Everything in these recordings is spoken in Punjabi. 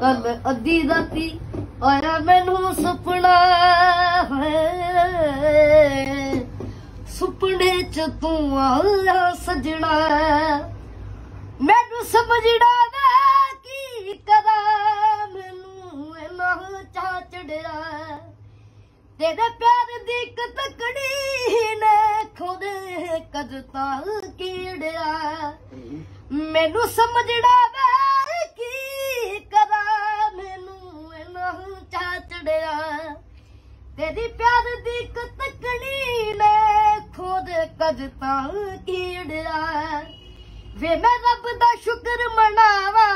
ਕੱਲ ਅੱਧੀ ਰਾਤੀ ਆਇਆ ਮੈਨੂੰ ਸੁਪਨਾ ਹੈ ਸੁਪਨੇ ਚ ਤੂੰ ਆਇਆ ਸਜਣਾ। ਮੈਨੂੰ ਸਮਝੜਾ ਨਾ ਕੀ ਕਰਾਂ। ਮੈਨੂੰ ਇਹਨਾਂ ਚਾਹ ਚੜਿਆ। ਤੇਰੇ ਪਿਆਰ ਦੀ ਇੱਕ ਤਕੜੀ ਨੇ ਖੋਦੇ ਕਜਤਾ ਕੀੜਿਆ ਮੈਨੂੰ ਸਮਝੜਾ ਮੈਂ ਕੀ ਕਰਾਂ ਮੈਨੂੰ ਇਹਨਾਂ ਚਾਹ ਤੇਰੀ ਪਿਆਰ ਦੀ ਇੱਕ ਤਕੜੀ ਨੇ ਖੋਦ ਕਜਤਾ ਕੀੜਿਆ? ਵੇ ਮੈਂ ਰੱਬ ਦਾ ਸ਼ੁਕਰ ਮਨਾਵਾ।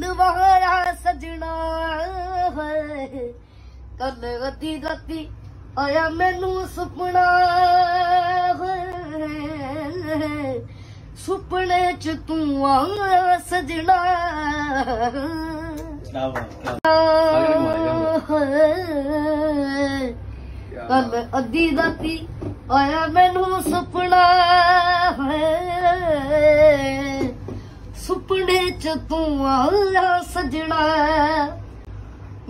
ਦਿਲਵਾਰਾ ਸਜਣਾ ਹੋਏ। ਕੱਲ ਰੱਤੀ ਆਇਆ ਮੈਨੂੰ ਸੁਪਨਾ ਸੁਪਨੇ ਚ ਤੂੰ ਆ ਸਜਣਾ ਕੱਲ ਅੱਧੀ ਰਾਤੀ ਆਇਆ ਮੈਨੂੰ ਸੁਪਨਾ ਸੁਪਨੇ ਚ ਤੂੰ ਆਇਆ ਸਜਣਾ।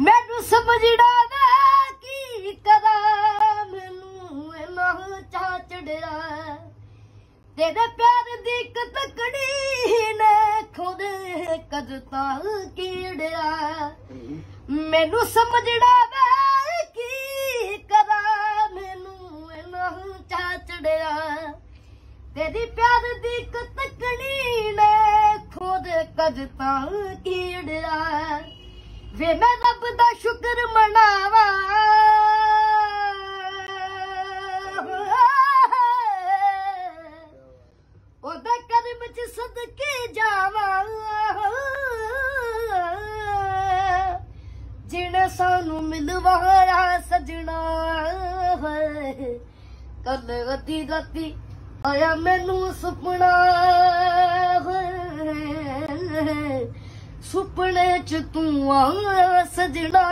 ਮੈਨੂੰ ਸਮਝੜਾ ਨਾ ਕੀ ਕਰਾਂ, ਮੈਨੂੰ ਇਹਨਾਂ ਚਾਹ ਚੜਿਆ। ਤੇਰੇ ਪਿਆਰ ਦੀ ਇੱਕ ਤਕੜੀ ਨੇ ਖੋਦੇ ਕਜਤਾ ਕੀੜਿਆ। ਮੈਨੂੰ ਸਮਝੜਾ ਮੈਂ ਕੀ ਕਰਾਂ, ਮੈਨੂੰ ਇਹਨਾਂ ਚਾਹ ਚੜਿਆ। ਤੇਰੀ ਪਿਆਰ ਦੀ ਇੱਕ ਤਕੜੀ ਨੇ ਖੋਦ ਕਜਤਾ ਕੀੜਿਆ ਵੇ ਮੈਂ ਰੱਬ ਦਾ ਸ਼ੁਕਰ ਮਨਾਵਾ। ਉਹਦਾ ਕਰਮ ਚ ਸਦਕੇ ਜਾਵਾਂ। ਜਿਨ ਸਾਨੂੰ ਮਿਲਵਾਇਆ ਸਜਣਾ ਹੈ ਕੱਲ ਰਾਤੀ ਰਾਤੀ ਆਇਆ ਮੈਨੂੰ ਸੁਪਨਾ ਸੁਪਨੇ ਚ ਤੂੰ ਆ ਸਜਣਾ।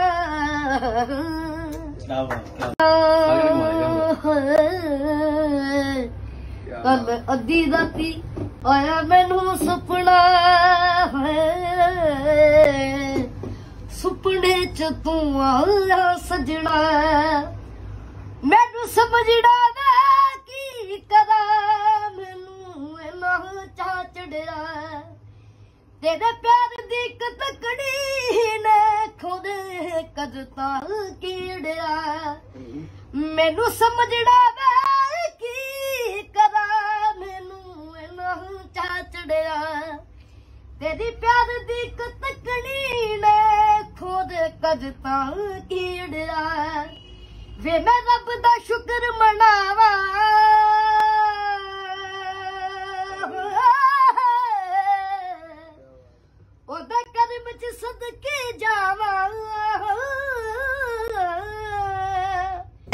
ਕੱਲ ਅੱਧੀ ਰਾਤੀ ਆਇਆ ਮੈਨੂੰ ਸੁਪਨਾ ਸੁਪਨੇ ਚ ਤੂੰ ਆ ਸਜਣਾ। ਮੈਨੂੰ ਸਮਝਣਾ ਤੇਰੇ ਪਿਆਰ ਦੀ ਇੱਕ ਤਕੜੀ ਨੇ ਖੋਦੇ ਕਜਤਾ ਕੀੜਿਆ। ਮੈਨੂੰ ਸਮਝੜਾ ਮੈਂ ਕੀ ਕਰਾਂ ਮੈਨੂੰ ਇਹਨਾਂ ਚਾਹ ਤੇਰੀ ਪਿਆਰ ਦੀ ਇੱਕ ਤਕੜੀ ਨੇ ਖੋਦ ਕਜਤਾ ਕੀੜਿਆ। ਵੇ ਮੈਂ ਰੱਬ ਦਾ ਸ਼ੁਕਰ ਮਨਾਵਾ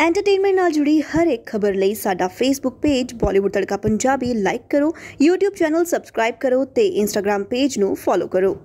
ਐਂਟਰਟੇਨਮੈਂਟ ਨਾਲ ਜੁੜੀ ਹਰ ਇੱਕ ਖਬਰ ਲਈ ਸਾਡਾ Facebook page Bollywood Tadka Punjabi like ਕਰੋ, YouTube ਚੈਨਲ ਸਬਸਕ੍ਰਾਈਬ ਕਰੋ ਤੇ Instagram ਪੇਜ ਨੂੰ ਫੋਲੋ ਕਰੋ।